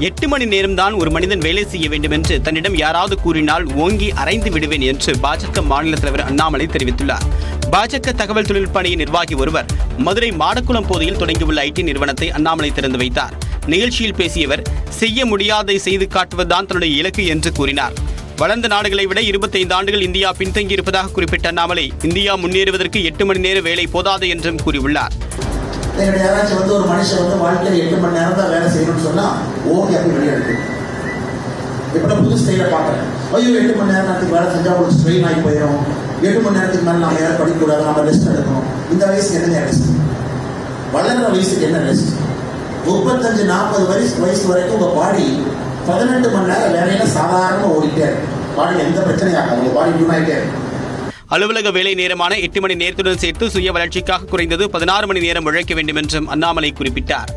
எட்டு மணி நேரம்தான் ஒரு மனிதன் வேலை செய்ய வேண்டும் என்று தன்னிடம் யாராவது கூறினால் ஓங்கி அரைந்து விடுவேன் என்று பாஜக மாநில தலைவர் அண்ணாமலை தெரிவித்துள்ளார். பாஜக தகவல் தொழில்நுட்ப அணியின் நிர்வாகி ஒருவர் மதுரை மாடக்குளம் பகுதியில் தொடங்கியுள்ள ஐடி நிறுவனத்தை அண்ணாமலை திறந்து வைத்தார். நிகழ்ச்சியில் பேசியவர் செய்ய முடியாதை செய்து காட்டுவதுதான் தன்னுடைய இலக்கு என்று கூறினார். வளர்ந்த நாடுகளை விட 25 ஆண்டுகள் இந்தியா பின்தங்கியிருப்பதாக குறிப்பிட்ட அண்ணாமலை இந்தியா முன்னேறுவதற்கு எட்டு மணி நேர வேலை போதாது என்றும் கூறியுள்ளார். எங்கிட்ட யாராச்சும் வந்து ஒரு மனுஷன் வந்து வாழ்க்கையில் எட்டு மணி நேரம் தான் வேலை செய்யணும்னு சொன்னா ஓகே அப்படி வெளியெடுக்கு இப்போ நான் புது ஸ்டைல பார்க்குறேன். ஐயோ எட்டு மணி நேரத்துக்கு வேலை செஞ்சா உங்களுக்கு ஸ்ட்ரெயின் ஆகி போயிடும் எட்டு மணி நேரத்துக்கு மேலே நம்ம யாரும் படிக்கக்கூடாது நம்ம ரெஸ்ட் எடுக்கணும். இந்த வயசுக்கு என்னங்க ரெஸ்ட் வளர்ற வயசுக்கு என்ன ரெஸ்ட் முப்பத்தஞ்சு நாற்பது வயசு வயசு வரைக்கும் உங்க பாடி பதினெட்டு மணி நேரம் வேலையில சாதாரணமாக ஓடிட்டே இருக்கு. பாடி எந்த பிரச்சனையும் ஆகாது. உங்க பாடி டியூன் ஆகிட்டே இருக்கு. அலுவலக வேலை நேரமான எட்டு மணி நேரத்துடன் சேர்த்து சுய வளர்ச்சிக்காக குறைந்தது பதினாறு மணி நேரம் உழைக்க வேண்டும் என்றும் அண்ணாமலை குறிப்பிட்டார்.